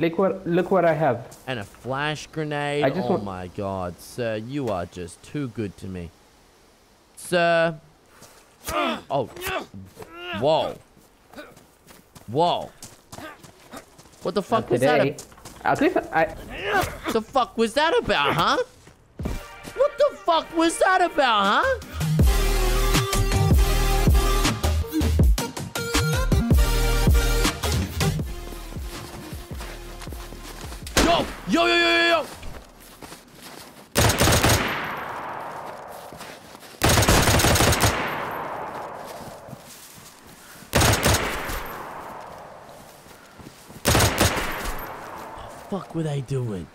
Look what look what I have. And a flash grenade. I just oh want- my god, sir, you are just too good to me. Sir. Oh. Whoa. Whoa. What the fuck Not was that? today. At least I What the fuck was that about, huh? What the fuck was that about, huh? Yo! Yo, yo, yo, yo, yo! fuck were they doing?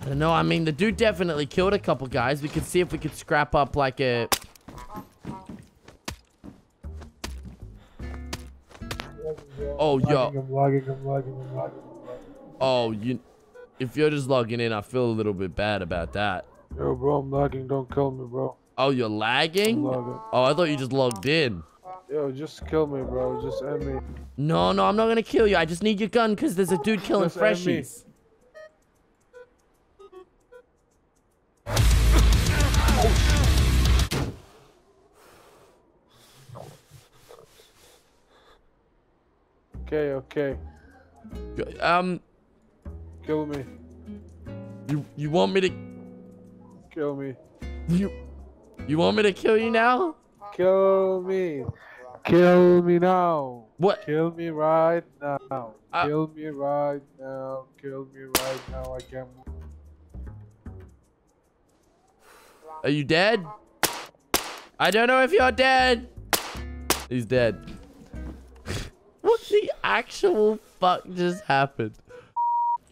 I don't know. I mean, the dude definitely killed a couple guys. We could see if we could scrap up like a... Oh, yo. Oh, you... If you're just logging in, I feel a little bit bad about that. Yo, bro, I'm logging. Don't kill me, bro. Oh, you're I'm lagging? Oh, I thought you just logged in. Yo, just kill me, bro. Just end me. No, no, I'm not gonna kill you. I just need your gun because there's a dude killing Just freshies. Okay, okay. Um, Kill me. you you want me to Kill me. you you want me to kill you now? Kill me. Kill me now. What? Kill me right now. Uh, Kill me right now. Kill me right now. I can't move. Are you dead? I don't know if you're dead. He's dead. what the actual fuck just happened?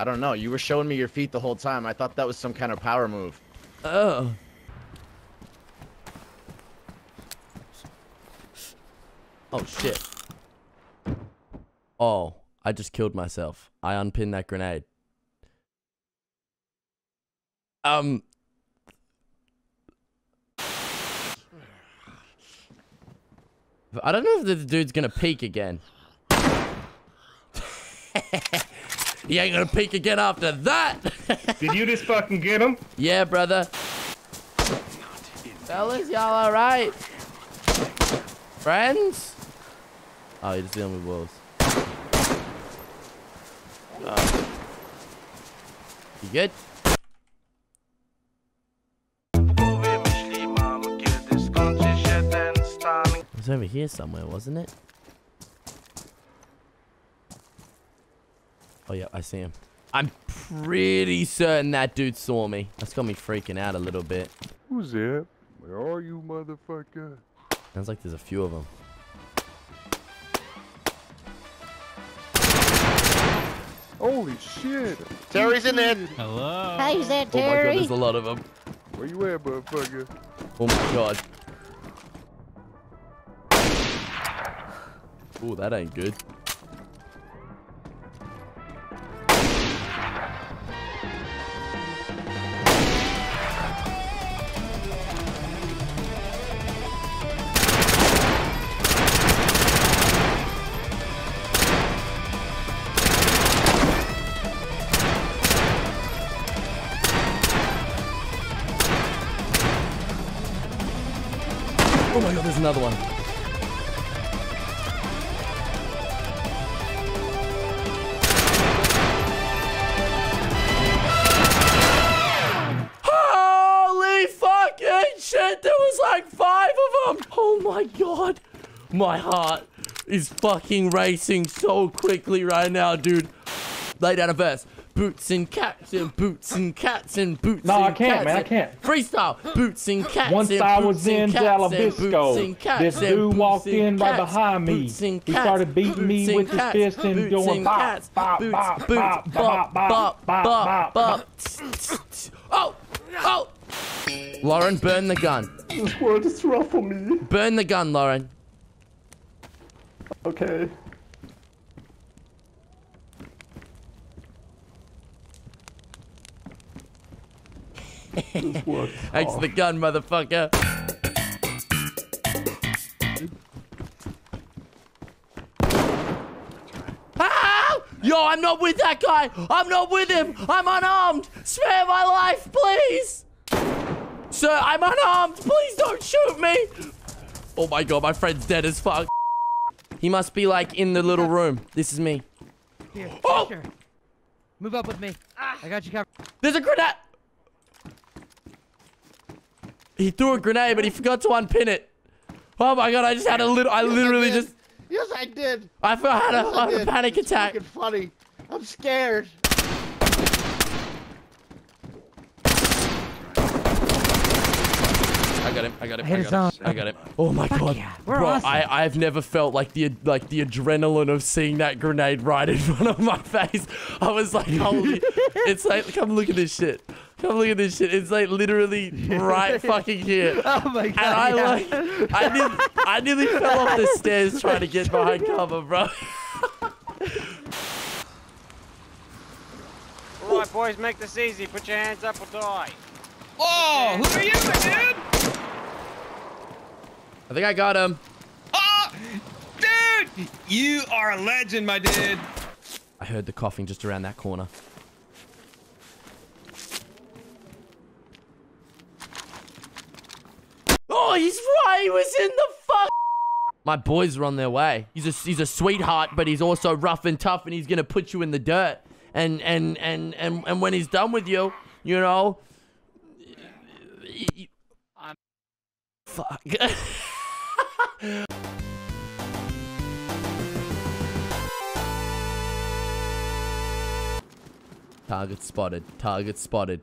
I don't know. You were showing me your feet the whole time. I thought that was some kind of power move. Oh. Oh shit. Oh, I just killed myself. I unpinned that grenade. Um. I don't know if the dude's gonna peek again. he ain't gonna peek again after that. Did you just fucking get him? Yeah, brother. Fellas, y'all alright? Friends? Oh, you're just dealing with wolves. Uh, you good? It was over here somewhere, wasn't it? Oh, yeah, I see him. I'm pretty certain that dude saw me. That's got me freaking out a little bit. Who's it? Where are you, motherfucker? Sounds like there's a few of them. Holy shit! Terry's in there. Hello. How's that, Terry? Oh my god, there's a lot of them. Where you at, motherfucker? Oh my god. Oh, that ain't good. Oh my god, there's another one. Holy fucking shit, there was like five of them. Oh my god. My heart is fucking racing so quickly right now, dude. Lay down a verse. Boots and cats and boots and cats and boots No, and I can't, cats man, I can't. Freestyle, boots and cats Once and I boots was in cats Jalabisco, boots and cats this and dude walked in right behind me. He started beating me with his cats, fist and doing and bop, cats, bop, boots, bop, boots, bop, bop, bop, bop, bop, bop, bop. Oh, oh. Lauren, burn the gun. This world is rough for me. Burn the gun, Lauren. Okay. This world Thanks hard. the gun, motherfucker. Ah! Yo, I'm not with that guy. I'm not with him. I'm unarmed. Spare my life, please. Sir, I'm unarmed. Please don't shoot me. Oh my god, my friend's dead as fuck. He must be like in the little room. This is me. Here, Oh! sure. Move up with me. I got you covered. There's a grenade. He threw a grenade, but he forgot to unpin it. Oh my god, I just had a little, I literally did. just, Yes, I did. I felt- I had a, Yes, I had a panic It's attack. fucking funny. I'm scared. I got him, I got him, Hit I got him. I got him. Oh my god. yeah, we're Bro, awesome. I, I've never felt like the, like the adrenaline of seeing that grenade right in front of my face. I was like, holy, it's like, come look at this shit. Come look at this shit. It's like literally right fucking here. Oh my god. And I yeah. like, I nearly, I nearly fell off the stairs trying to get behind cover, bro. All right, boys, make this easy. Put your hands up or die. Oh, who are you, my dude? I think I got him. Oh, dude, you are a legend, my dude. I heard the coughing just around that corner. Oh, he's right. He was in the fuck. My boys are on their way. He's a he's a sweetheart, but he's also rough and tough, and he's gonna put you in the dirt. And and and and and when he's done with you, you know. I'm. Fuck. Target spotted. Target spotted.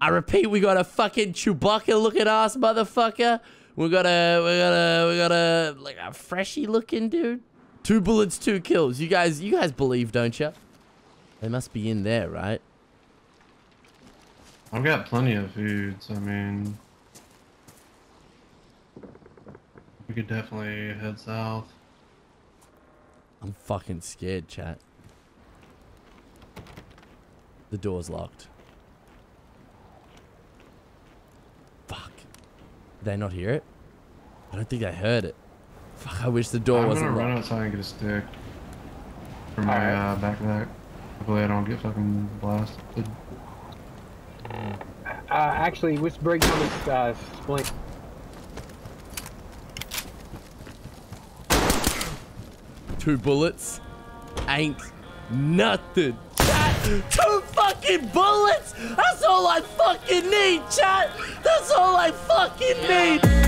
I repeat, we got a fucking Chewbacca looking ass motherfucker. We got a, we got a, we got a, like a freshy looking dude. Two bullets, two kills. You guys, you guys believe, don't you? They must be in there, right? I've got plenty of foods. I mean, we could definitely head south. I'm fucking scared, chat. The door's locked. Fuck. Did they not hear it? I don't think they heard it. Fuck, I wish the door I'm wasn't gonna run outside and get a stick for my uh, backpack. Hopefully, I don't get fucking blasted. Uh, actually, let's break down this uh, splint. Two bullets ain't nothing. Two fucking bullets? That's all I fucking need, chat. That's all I fucking need.